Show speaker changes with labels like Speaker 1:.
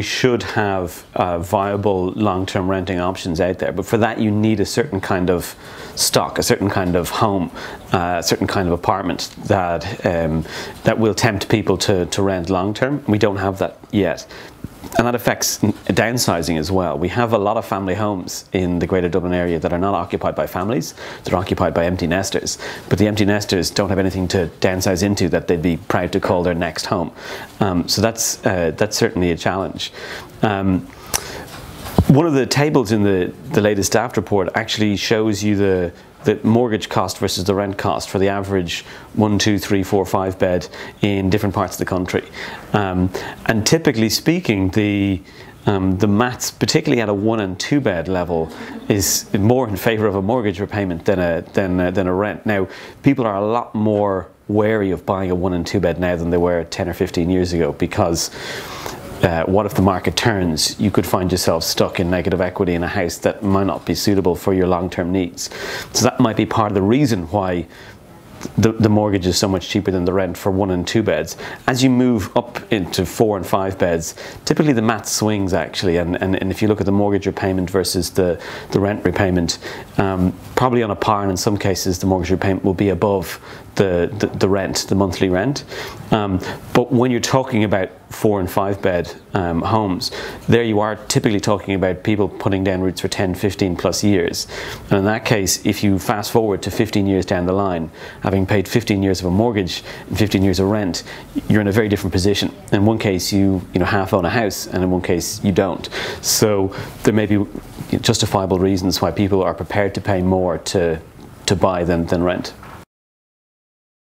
Speaker 1: we should have uh, viable long-term renting options out there. But for that, you need a certain kind of stock, a certain kind of home, uh, a certain kind of apartment that um, that will tempt people to, to rent long-term. We don't have that yet and that affects downsizing as well. We have a lot of family homes in the Greater Dublin area that are not occupied by families, they're occupied by empty nesters. But the empty nesters don't have anything to downsize into that they'd be proud to call their next home. Um, so that's, uh, that's certainly a challenge. Um, one of the tables in the, the latest draft report actually shows you the the mortgage cost versus the rent cost for the average one, two, three, four, five bed in different parts of the country. Um, and typically speaking, the um, the maths, particularly at a one and two bed level, is more in favour of a mortgage repayment than a than a, than a rent. Now, people are a lot more wary of buying a one and two bed now than they were 10 or 15 years ago because uh, what if the market turns? You could find yourself stuck in negative equity in a house that might not be suitable for your long term needs. So that might be part of the reason why the, the mortgage is so much cheaper than the rent for one and two beds. As you move up into four and five beds, typically the math swings actually, and, and, and if you look at the mortgage repayment versus the, the rent repayment, um, probably on a par, and in some cases the mortgage repayment will be above the, the, the rent, the monthly rent. Um, but when you're talking about four and five bed um, homes, there you are typically talking about people putting down roots for 10, 15 plus years. And in that case, if you fast forward to 15 years down the line, having paid 15 years of a mortgage and 15 years of rent, you're in a very different position. In one case, you, you know, half own a house, and in one case, you don't. So there may be justifiable reasons why people are prepared to pay more to, to buy than, than rent.